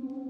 Lord.